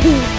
呵 呵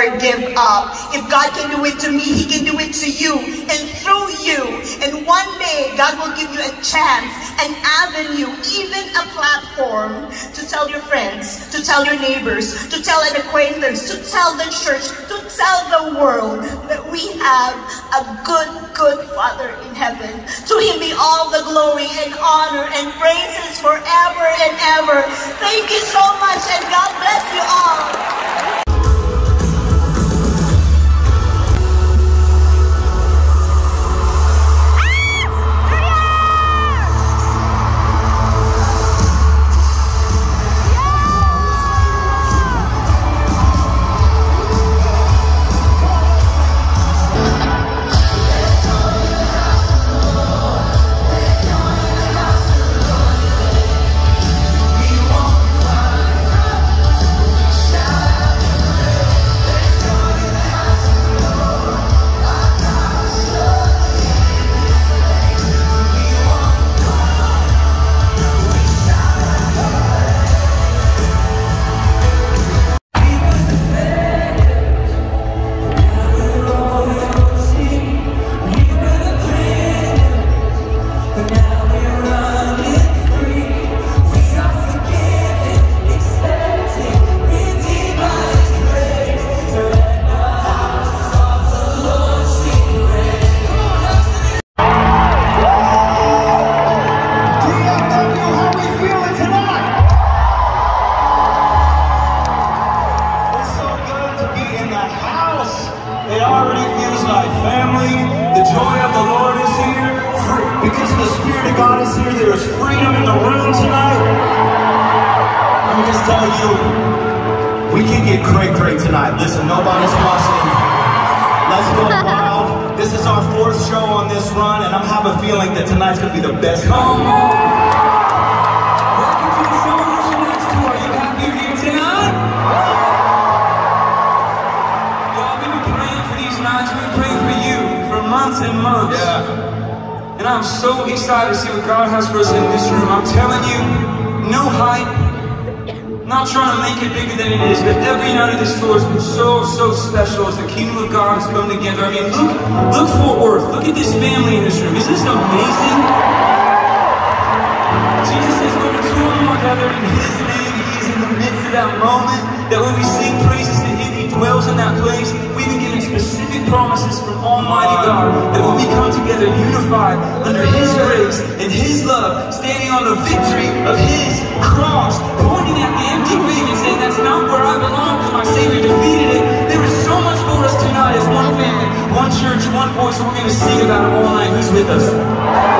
never give up. If God can do it to me, he can do it to you and through you. And one day, God will give you a chance, an avenue, even a platform to tell your friends, to tell your neighbors, to tell an acquaintance, to tell the church, to tell the world that we have a good, good Father in heaven. To him be all the glory and honor and praises forever and ever. Thank you so much and God bless you all. They already feels like family. The joy of the Lord is here. Because the Spirit of God is here, there is freedom in the room tonight. Let me just tell you, we can get cray-cray tonight. Listen, nobody's watching. Let's go wild. This is our fourth show on this run, and I'm a feeling that tonight's going to be the best night. 10 months. Yeah. And I'm so excited to see what God has for us in this room. I'm telling you, no hype. Not trying to make it bigger than it is, but every night of this tour has been so, so special as the kingdom of God has come together. I mean, look, look Fort Worth. Look at this family in this room. Isn't this amazing? Jesus says, when two or more gathered in his name, he is in the midst of that moment that when we sing praises to him, he dwells in that place. We've been given specific promises from Almighty God that when we come together unified under His grace and His love, standing on the victory of His cross, pointing at the empty grave and saying, "That's not where I belong, because my Savior defeated it." There is so much for us tonight as one family, one church, one voice. and We're going to sing about it all night. Who's with us?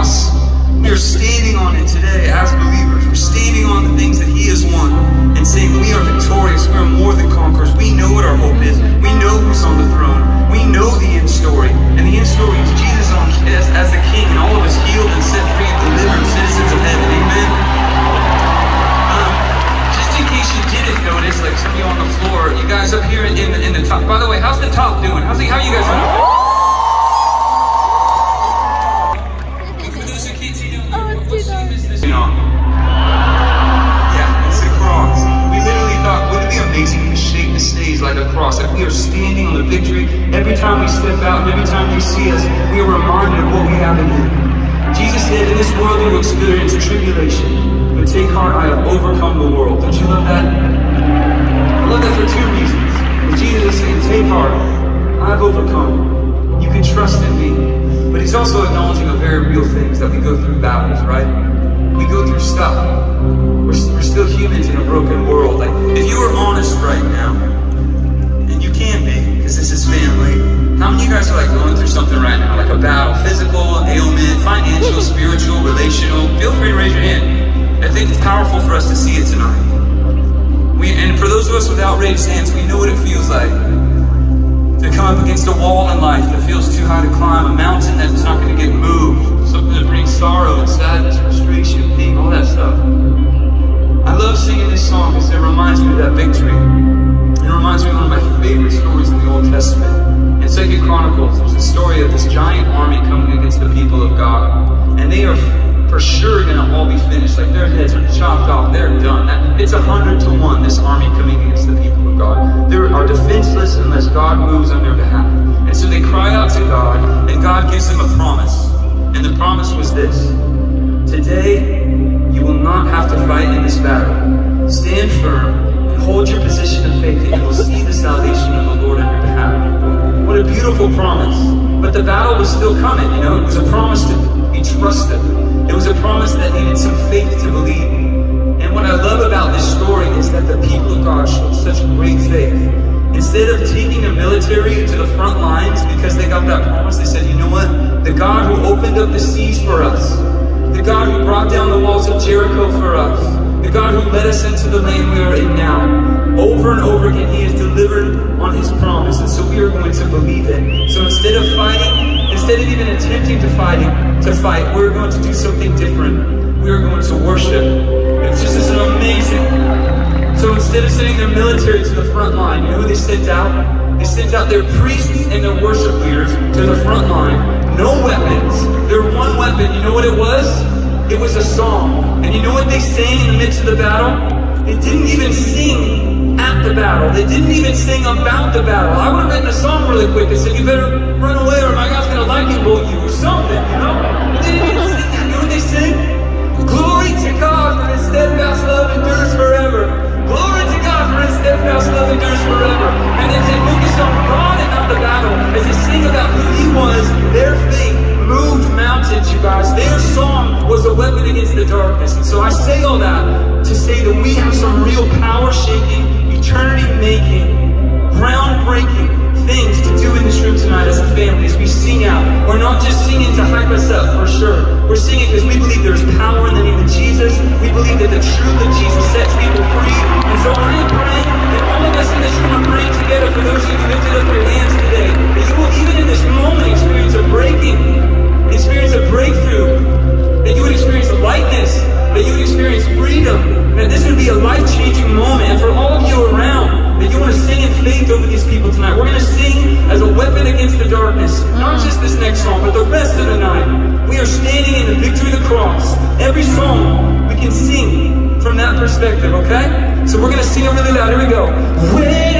Cross. We are standing on it today as believers. We're standing on the things that He has won and saying we are victorious. We are more than conquerors. We know what our hope is. We know who's on the throne. We know the end story. And the end story is Jesus on, as, as the King and all of us healed and set free and delivered citizens of heaven. Amen. Um, just in case you didn't notice, like some of you on the floor, you guys up here in, in, the, in the top. By the way, how's the top doing? How's how you guys doing? Like a cross? Like we are standing on the victory. Every time we step out and every time you see us, we are reminded of what we have in Him. Jesus said, in this world you will experience tribulation, but take heart, I have overcome the world. Don't you love that? I love that for two reasons. Jesus is saying, take heart, I've overcome. You can trust in me. But he's also acknowledging the very real things that we go through battles, right? We go through stuff. We're, we're still humans in a broken world. Like, if you were honest right now, can be, because this is family, how many of you guys are like going through something right now? Like a battle, physical, ailment, financial, spiritual, relational? Feel free to raise your hand. I think it's powerful for us to see it tonight. We, and for those of us without raised hands, we know what it feels like to come up against a wall in life that feels too high to climb, a mountain that's not going to get moved, something that brings sorrow and sadness, frustration, pain, all that stuff. I love singing this song because it reminds me of that victory. Reminds me of one of my favorite stories in the Old Testament. In Second Chronicles, there's a story of this giant army coming against the people of God. And they are for sure gonna all be finished. Like their heads are chopped off, they're done. That- It's a hundred to one, this army coming against the people of God. They are defenseless unless God moves on their behalf. And so they cry out to God, and God gives them a promise. And the promise was this Today, you will not have to fight in this battle. Stand firm hold your position of faith, and you will see the salvation of the Lord on your behalf. What a beautiful promise. But the battle was still coming, you know? It was a promise to be trusted. It was a promise that needed some faith to believe. And what I love about this story is that the people of God showed such great faith. Instead of taking the military to the front lines because they got that promise, they said, you know what? The God who opened up the seas for us, the God who brought down the walls of Jericho for us, the God who led us into the land we are in now, over and over again, He has delivered on His promise, and so we are going to believe it. So instead of fighting, instead of even attempting to fighting to fight, we're going to do something different. We are going to worship. It's just is amazing. So instead of sending their military to the front line, you know who they sent out? They sent out their priests and their worship leaders to the front line. No weapons. Their one weapon, you know what it was? It was a song. And you know what they sang in the midst of the battle? They didn't even sing at the battle. They didn't even sing about the battle. I would have written a song really quick that said, you better run away or my God's gonna lightning bolt you or something, you know? But they didn't even sing that. You know what they sang? Glory to God for his steadfast love endures forever. Glory to God for his steadfast love endures forever. And as they focus on God and not the battle, as they sing about who he was, their faith was a weapon against the darkness. And so I say all that to say that we have some real power shaking, eternity making, groundbreaking things to do in this room tonight as a family as we sing out. We're not just singing to hype us up, for sure. We're singing because we believe there's power in the name of Jesus. We believe that the truth of Jesus sets people free. And so I am praying that all of us in this room are praying together for those of you who lifted up your hands today, that you will even in this moment experience a breaking, experience a breakthrough, that you would experience lightness, that you would experience freedom, that this would be a life-changing moment. And for all of you around, that you want to sing in faith over these people tonight. We're going to sing as a weapon against the darkness. Not mm. just this next song, but the rest of the night. We are standing in the victory of the cross. Every song we can sing from that perspective, okay? So we're going to sing it really loud. Here we go. When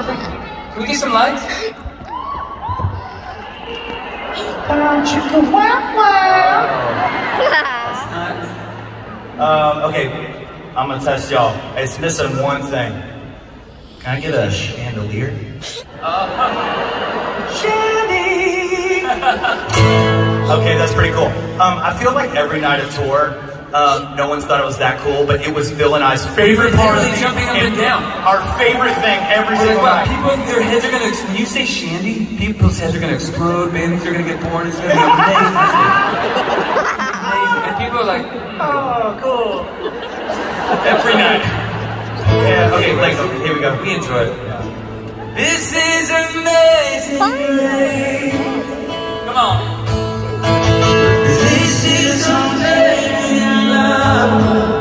Can we get some lights? um, okay, I'm gonna test y'all. It's missing one thing. Can I get a chandelier? Uh-huh. Uh, Chandelier! okay, that's pretty cool. Um, I feel like every night of tour, um, no one's thought it was that cool, but it was Phil and I's favorite part of the jumping up and, down. Our favorite thing every We're single like, People, their heads are gonna. When you say Shandy, people's heads are gonna explode. Babies are gonna get born. It's gonna be amazing. and people are like, oh, cool. Every night. Yeah. Okay. Like, okay, here we go. We enjoy it. This is amazing. Come on. 아.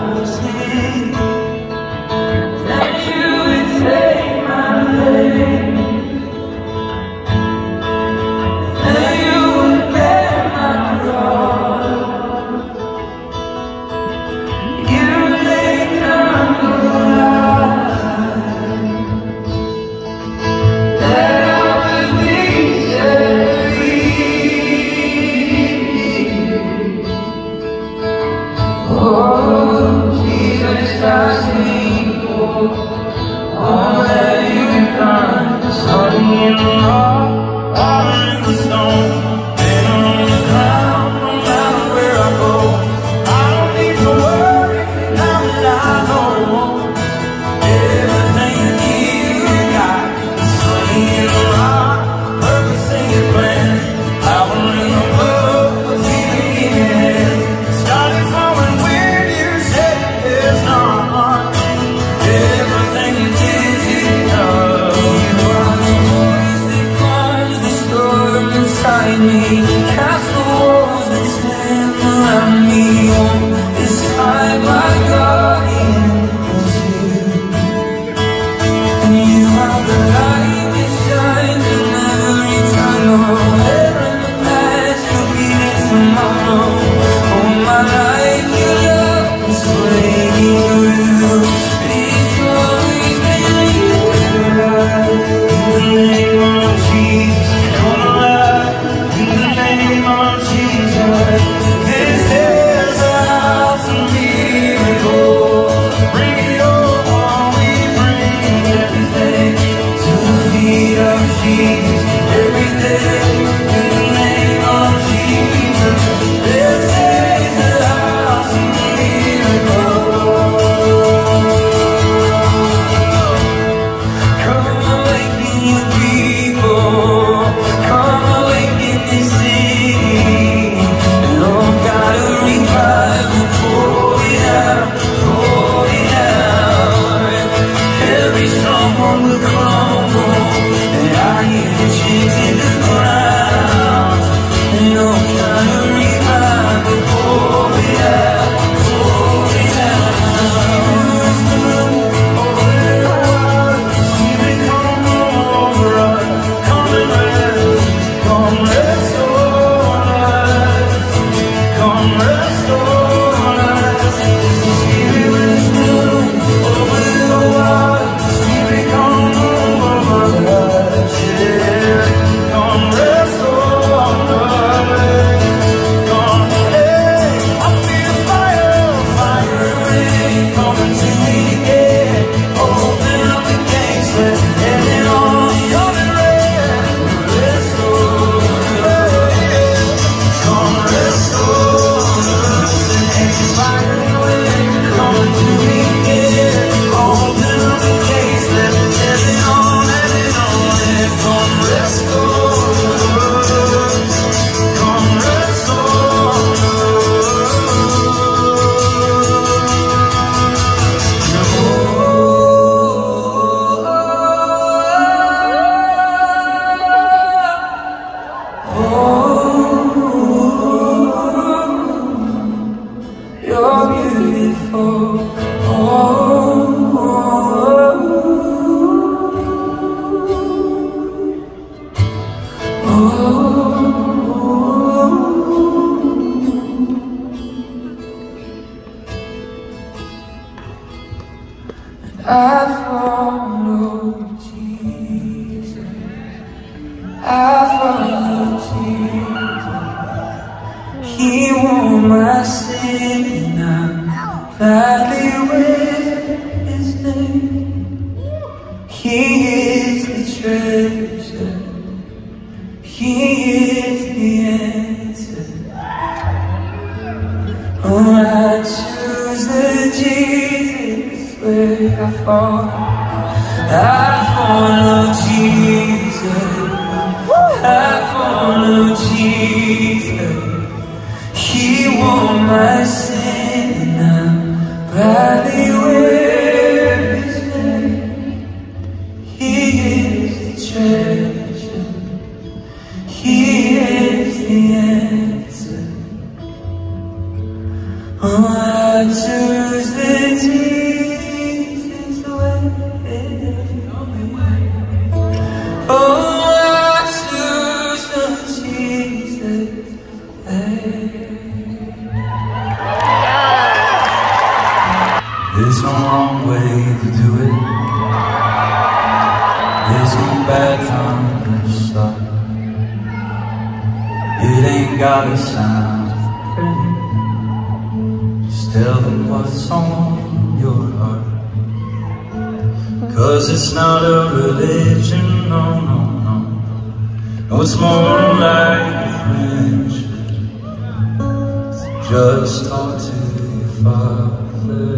just talk to your father,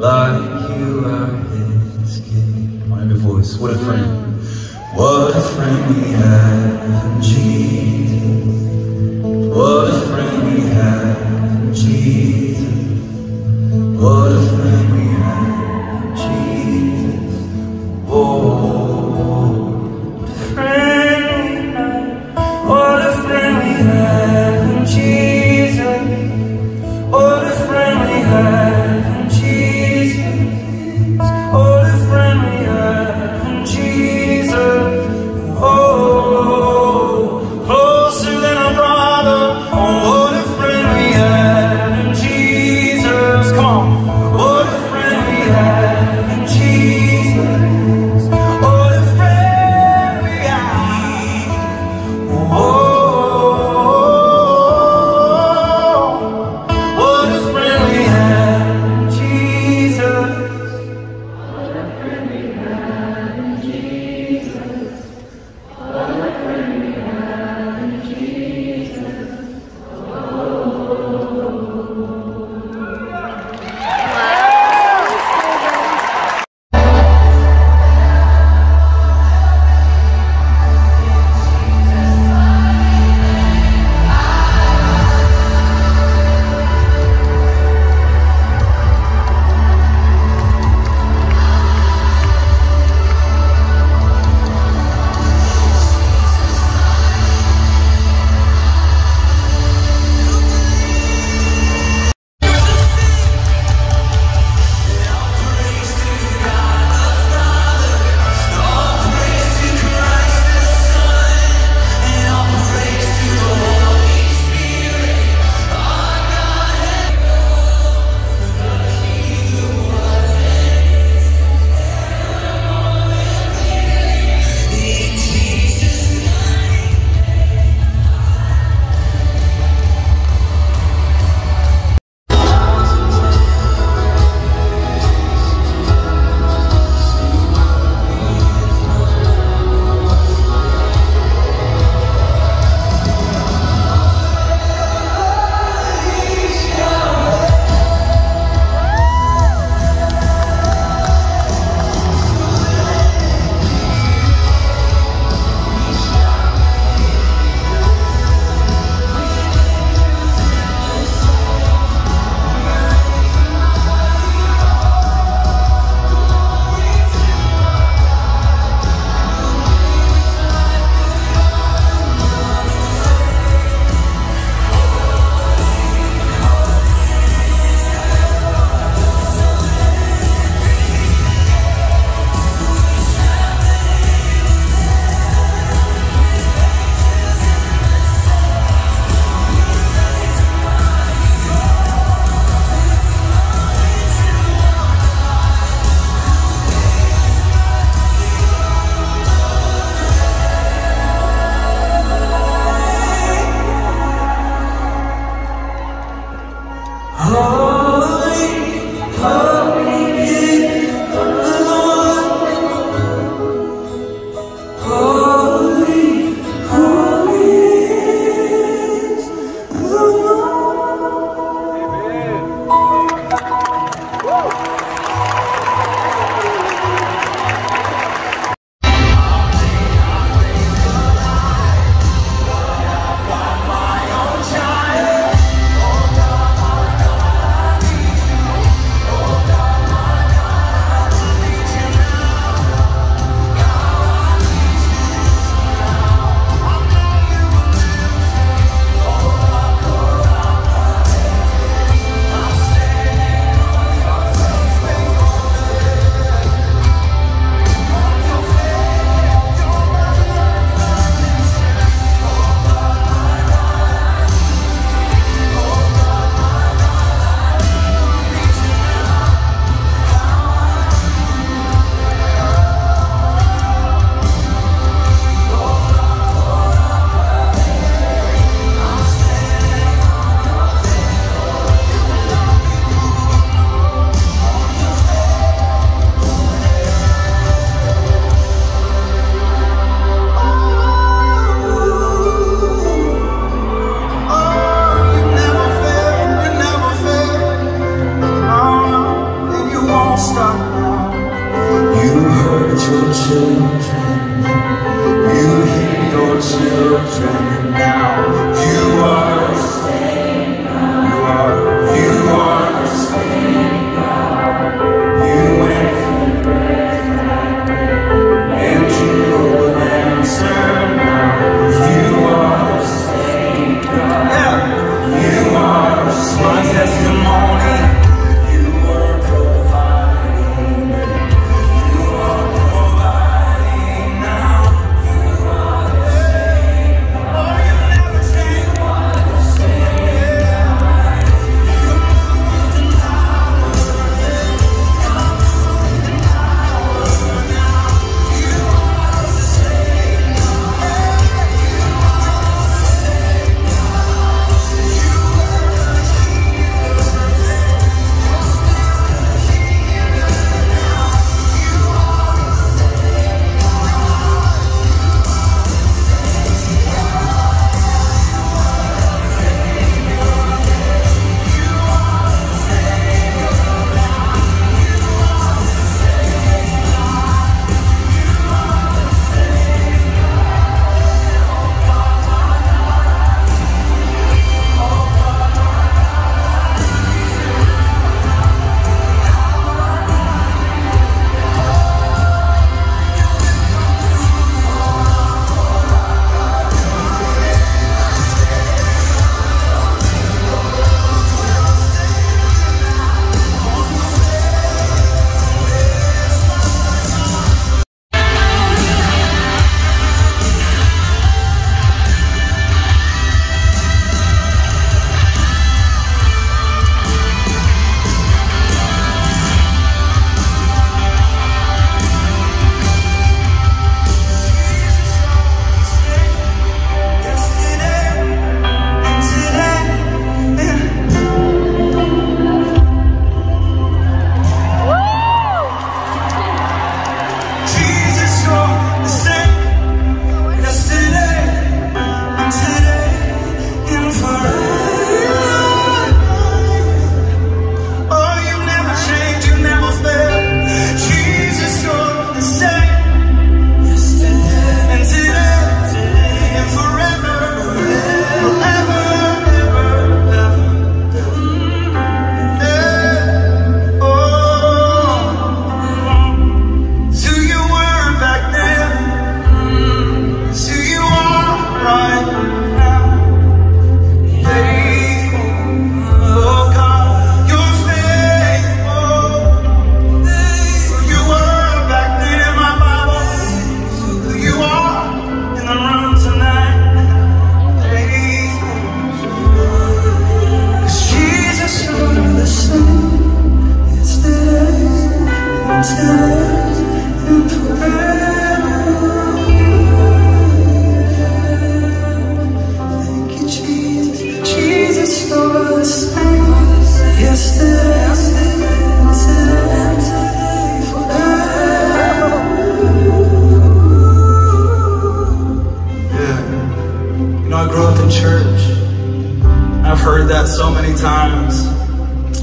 like you are his king. Come a voice. What a friend. What a friend we have in Jesus. What a friend we have in Jesus. What a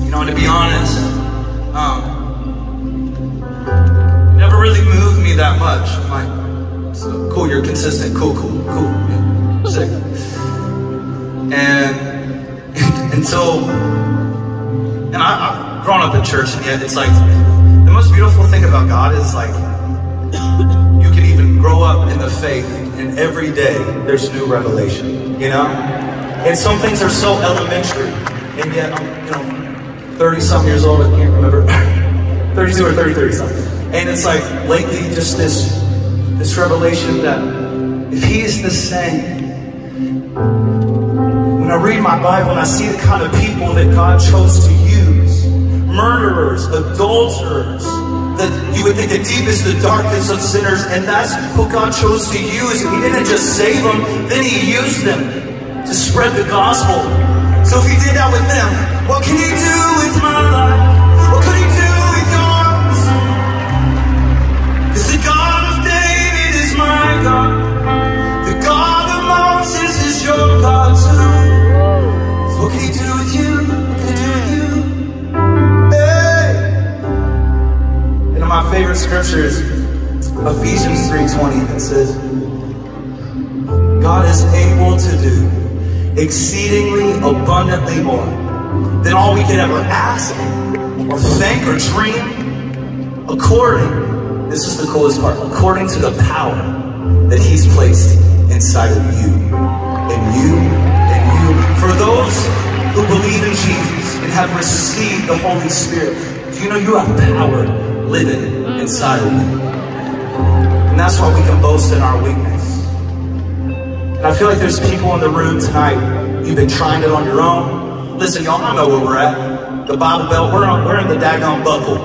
You know, to be honest, um, never really moved me that much. I'm like, so cool, you're consistent. Cool, cool, cool. Yeah, sick. And until, so, and I, I've grown up in church, and yet it's like the most beautiful thing about God is like you can even grow up in the faith, and every day there's new revelation. You know, and some things are so elementary, and yet I'm, you know, 30 some years old. I can't remember, 32 or 30, 30 something. And it's like lately, just this this revelation that if He is the same. When I read my Bible and I see the kind of people that God chose to use murderers, adulterers, that you would think the deepest, the darkest of sinners, and that's who God chose to use. He didn't just save them, then He used them to spread the gospel. So if He did that with them, what can He do with my life? What could He do with yours? Cause the God of David is my God. The God of Moses is your God too. So what can He do with you? What can He do with you? Hey! And my favorite scripture is Ephesians 3.20 that says, God is able to do exceedingly abundantly more than all we could ever ask or think or dream according, this is the coolest part, according to the power that he's placed inside of you and you and you. For those who believe in Jesus and have received the Holy Spirit, do you know you have power living inside of you? And that's why we can boast in our weakness. And I feel like there's people in the room tonight, you've been trying it on your own. Listen, y'all, I know where we're at. The Bible Belt, we're, on, we're in the daggone buckle.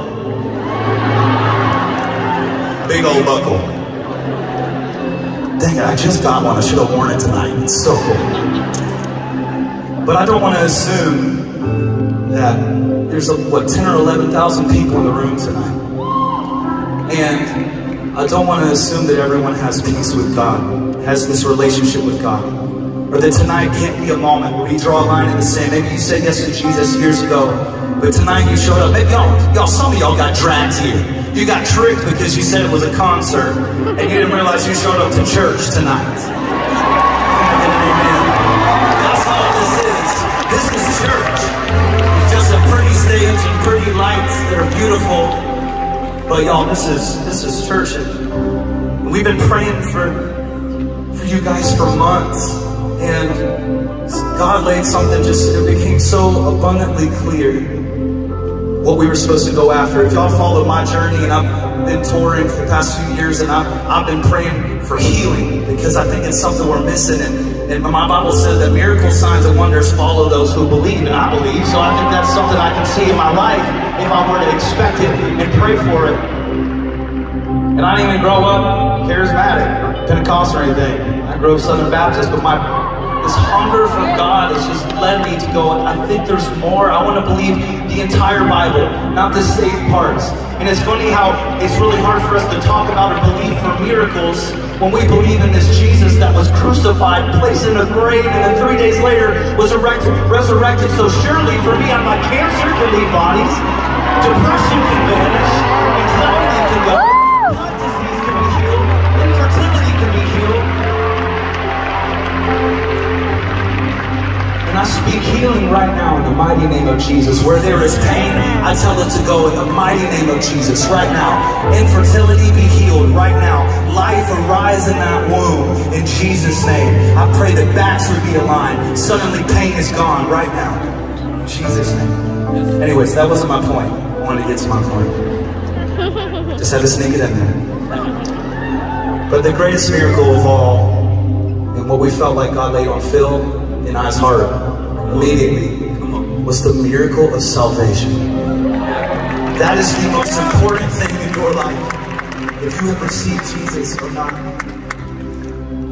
Big old buckle. Dang it, I just got one. I should have worn it tonight. It's so cool. But I don't want to assume that there's, what, 10 or 11,000 people in the room tonight. And I don't want to assume that everyone has peace with God, has this relationship with God. Or that tonight can't be a moment where we draw a line in the sand. Maybe you said yes to Jesus years ago, but tonight you showed up. Maybe y'all, y'all, some of y'all got dragged here. You got tricked because you said it was a concert, and you didn't realize you showed up to church tonight. Amen. That's all this is. This is church. It's just a pretty stage and pretty lights that are beautiful. But y'all, this is this is church. And we've been praying for for you guys for months. And God laid something just it became so abundantly clear what we were supposed to go after. If y'all follow my journey, and I've been touring for the past few years, and I've, I've been praying for healing because I think it's something we're missing. And, and my Bible says that miracle signs and wonders follow those who believe, and I believe. So I think that's something I can see in my life if I were to expect it and pray for it. And I didn't even grow up charismatic or Pentecostal or anything. Up Southern Baptist, but my this hunger for God has just led me to go, I think there's more. I want to believe the entire Bible, not the safe parts. And it's funny how it's really hard for us to talk about and believe for miracles when we believe in this Jesus that was crucified, placed in a grave, and then three days later was erected, resurrected. So surely for me, I'm like, cancer can leave bodies, depression can vanish, anxiety can go, I speak healing right now in the mighty name of Jesus. Where there is pain, I tell it to go in the mighty name of Jesus right now. Infertility be healed right now. Life arise in that womb in Jesus' name. I pray that backs would be aligned. Suddenly pain is gone right now. In Jesus' name. Anyways, that wasn't my point. I wanted to get to my point. Just had to sneak it in there. But the greatest miracle of all, and what we felt like God laid on Phil in I's heart immediately was the miracle of salvation. That is the most important thing in your life. If you have received Jesus or not,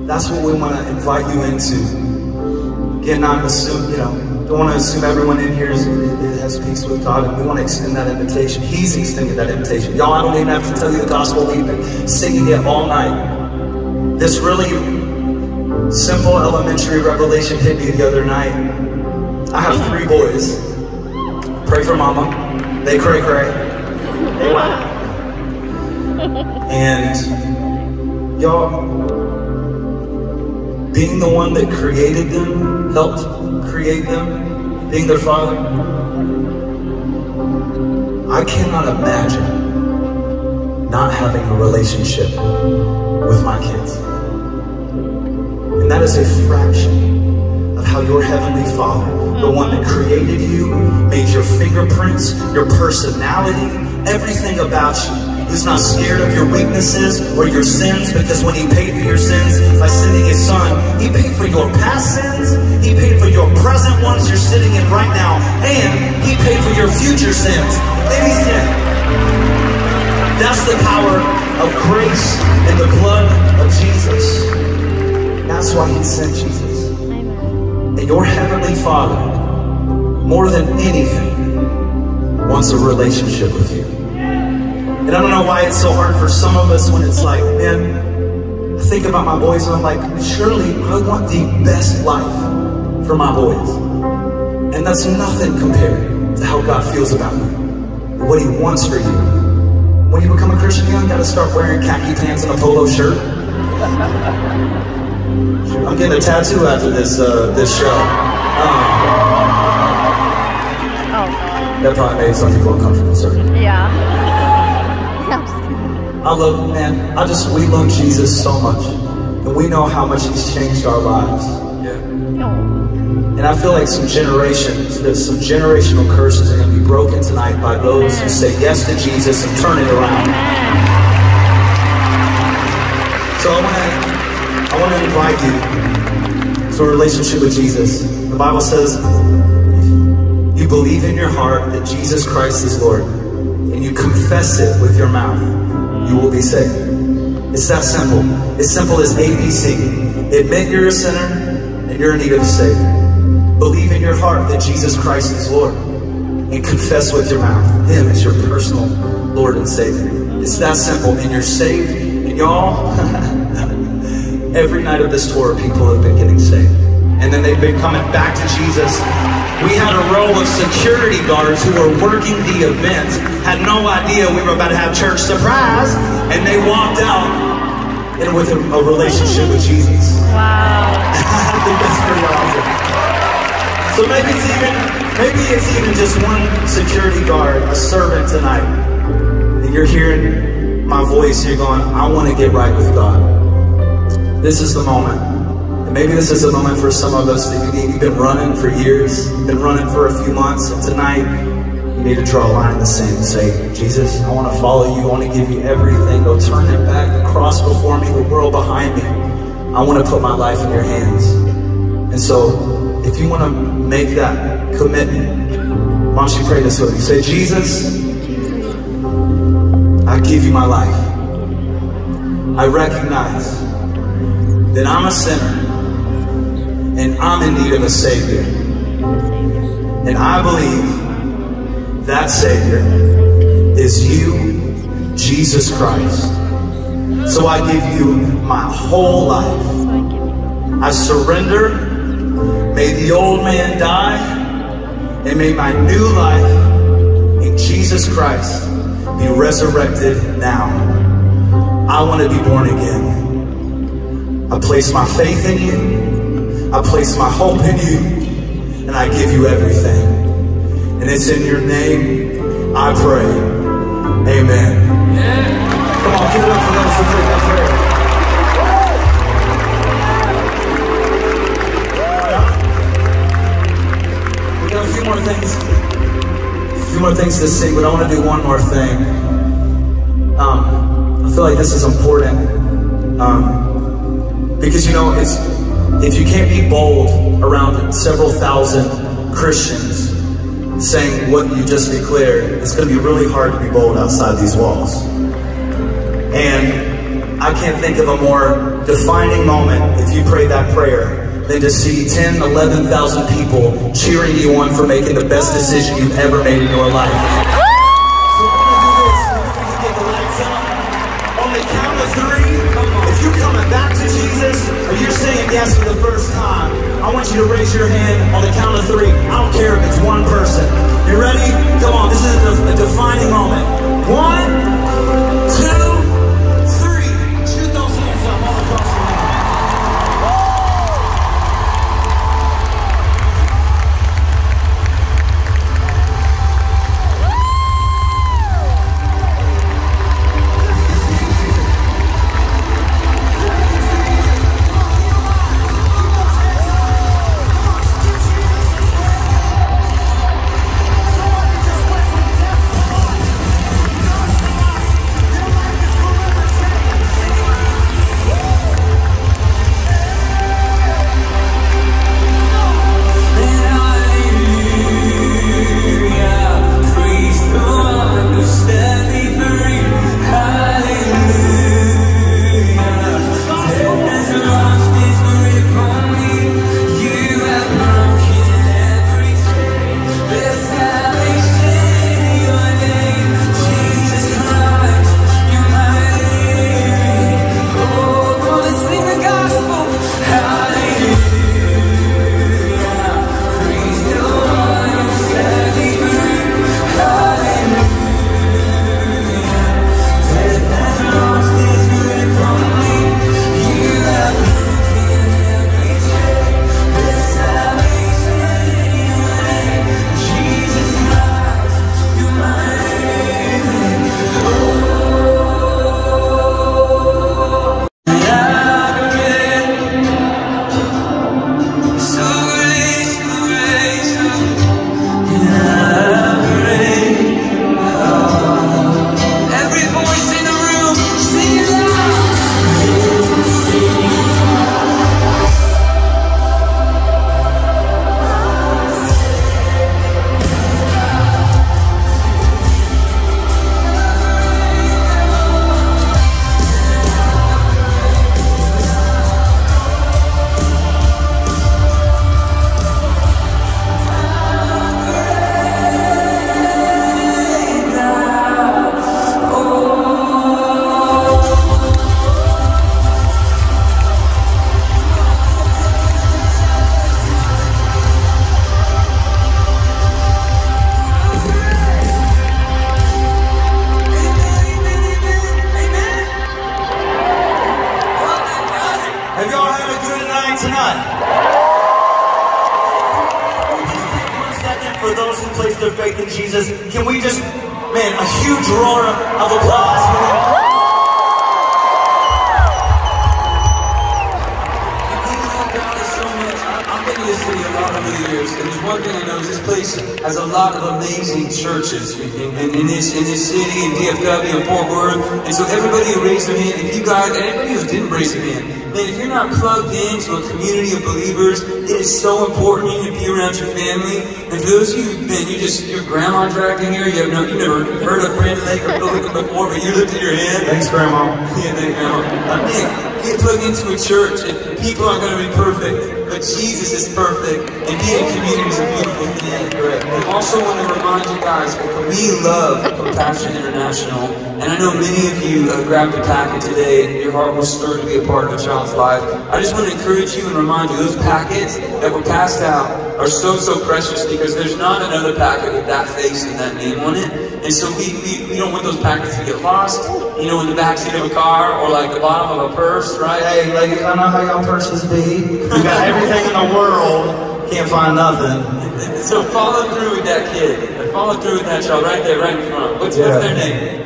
that's what we want to invite you into. Again, not assume, you know, don't want to assume everyone in here is, has peace with God, we want to extend that invitation. He's extending that invitation. Y'all, I don't even have to tell you the gospel. We've been singing it all night. This really simple elementary revelation hit me the other night. I have three boys. Pray for mama. They cray cray. They wow. And y'all, being the one that created them, helped create them, being their father, I cannot imagine not having a relationship with my kids. And that is a fraction how your Heavenly Father, the one that created you, made your fingerprints, your personality, everything about you, He's not scared of your weaknesses or your sins because when he paid for your sins by sending his son, he paid for your past sins, he paid for your present ones you're sitting in right now, and he paid for your future sins. Any sin. That's the power of grace and the blood of Jesus. That's why he sent Jesus. And your heavenly Father, more than anything, wants a relationship with you. And I don't know why it's so hard for some of us when it's like, man, I think about my boys and I'm like, surely I want the best life for my boys. And that's nothing compared to how God feels about you, what He wants for you. When you become a Christian, you gotta start wearing khaki pants and a polo shirt. I'm getting a tattoo after this uh, this show. Um, that probably made some people uncomfortable, sir. Yeah. I love, man, I just, we love Jesus so much. And we know how much he's changed our lives. Yeah. And I feel like some generations, there's some generational curses are going to be broken tonight by those who say yes to Jesus and turn it around. So I want to, I want to invite you to a relationship with Jesus. The Bible says, you believe in your heart that Jesus Christ is Lord, and you confess it with your mouth you will be saved. It's that simple. It's simple as ABC. Admit you're a sinner and you're in need of a Savior. Believe in your heart that Jesus Christ is Lord. And confess with your mouth Him as your personal Lord and Savior. It's that simple. And you're saved. And y'all, every night of this tour, people have been getting saved. And then they've been coming back to Jesus we had a row of security guards who were working the event, had no idea we were about to have church surprise, and they walked out and with a, a relationship with Jesus. Wow. I think that's pretty awesome. So maybe it's even maybe it's even just one security guard, a servant tonight. And you're hearing my voice, you're going, I want to get right with God. This is the moment. And maybe this is a moment for some of us that you you've been running for years, you've been running for a few months, and tonight you need to draw a line in the sand and say, Jesus, I want to follow you, I want to give you everything. Go turn it back, the cross before me, the world behind me. I want to put my life in your hands. And so, if you want to make that commitment, why don't you pray this with me? Say, Jesus, I give you my life. I recognize that I'm a sinner and I'm in need of a Savior. And I believe that Savior is you, Jesus Christ. So I give you my whole life. I surrender. May the old man die, and may my new life in Jesus Christ be resurrected now. I want to be born again. I place my faith in you. I place my hope in you, and I give you everything. And it's in your name I pray. Amen. Come on, give it up for those who that prayer. We got a few more things, a few more things to sing, but I want to do one more thing. Um, I feel like this is important um, because you know it's if you can't be bold around several thousand Christians saying what you just declared, it's going to be really hard to be bold outside these walls. And I can't think of a more defining moment if you pray that prayer than to see 10, 11,000 people cheering you on for making the best decision you've ever made in your life. Yes for the first time, I want you to raise your hand on the count of three. I don't care if it's one person. You ready? Come on, this is a, a defining moment. One, in, in, this in this city, in DFW, in Fort Worth. And so everybody who raised their hand, if you guys, and anybody who didn't raise their hand, man, if you're not plugged into a community of believers, it is so important you need to be around your family. And for those of you, man, you just your grandma dragged in here, you have no, you've never heard of Brandon Lake or Phil Wickham before, but you lifted your hand. Thanks, Grandma. Yeah, there you go. Uh, man, get plugged into a church. and People aren't going to be perfect, but Jesus is perfect. And being in community is a beautiful thing. I also want to remind you guys, we love Compassion International. And I know many of you uh, grabbed a packet today. And your heart was stirred to be a part of a child's life. I just want to encourage you and remind you, those packets that were passed out are so, so precious because there's not another packet with that face and that name on it. And so we, we, we don't want those packets to get lost, you know, in the backseat of a car or like the bottom of a purse, right? Hey, ladies, I know how y'all purses be. You got everything in the world, can't find nothing. So follow through with that kid. Follow through with that child right there, right in front. What's, Yeah. what's their name?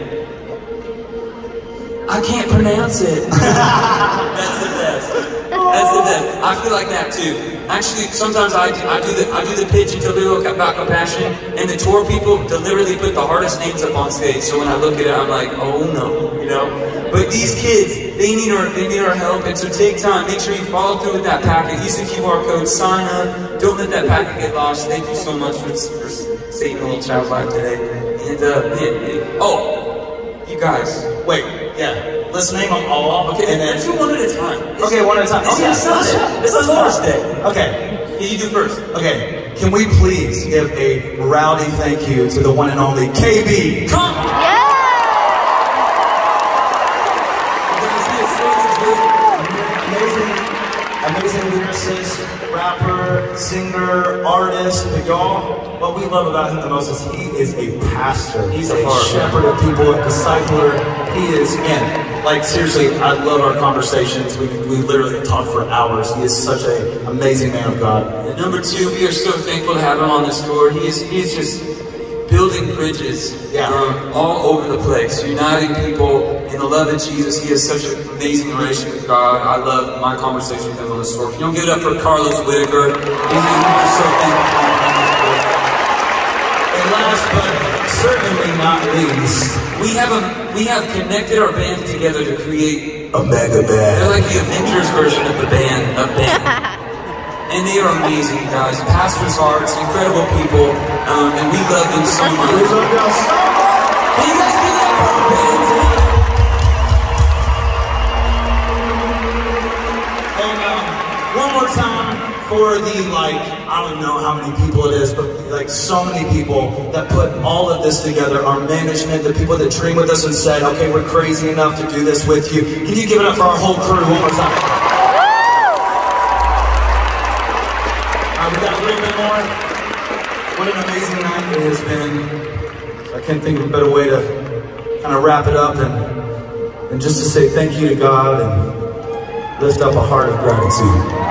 I can't pronounce it. That's the best. That's the best. I feel like that too. Actually, sometimes I I do the I do the pitch and tell people about compassion, and the tour people deliberately put the hardest names up on stage. So when I look at it, I'm like, oh no, you know. But these kids, they need our they need our help, and so take time. Make sure you follow through with that packet. Use the QR code. Sign up. Don't let that packet get lost. Thank you so much for, for saving a little child's life today. And uh, man, man- oh, you guys. Wait, yeah. Let's name them all. Okay, and then. let's do one at a time. Okay, one at a time. It's Okay, a Sunday. It's a Let's Lord's. Day. Okay. Yeah, you do first. Okay. Can we please give a rowdy thank you to the one and only KB? Come. You guys get so good. Amazing, amazing rapper, singer, artist, but y'all, what we love about him the most is he is a pastor. He's a shepherd of people, a discipler. He is, man, like seriously, I love our conversations. We, we literally talk for hours. He is such an amazing man of God. And number two, we are so thankful to have him on this tour. He is, he is just building bridges Yeah. um, all over the place, uniting people in the love of Jesus. He has such an amazing relationship with God. I love my conversation with him on this tour. Can you don't give it up for Carlos Whittaker? He's, we're so thankful for him on. And last but certainly not least, We have a we have connected our band together to create. a mega band. They're band. like the Avengers version of the band of band. And they are amazing guys. Pastors' hearts, incredible people, um, and we love them so much. Here's our girl, Summer. Can you guys give that for our band tonight? And um, one more time for the like, I don't know how many people it is, but like so many people that put all of this together. Our management, the people that dream with us and said, okay, we're crazy enough to do this with you. Can you give it up for our whole crew one more time? Uh, we got a little bit more. What an amazing night it has been. I can't think of a better way to kind of wrap it up and, and just to say thank you to God and lift up a heart of gratitude.